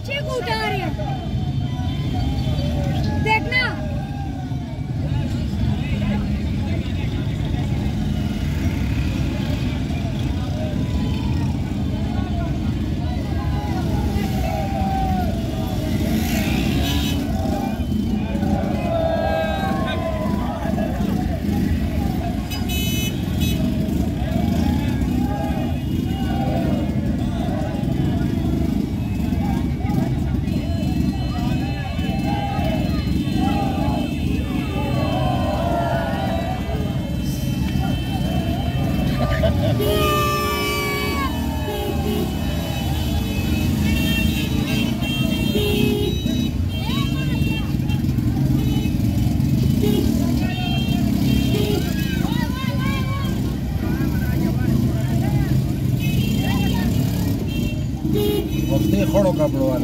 बच्चे को उठा रहे हैं। Os dejo lo que aprobar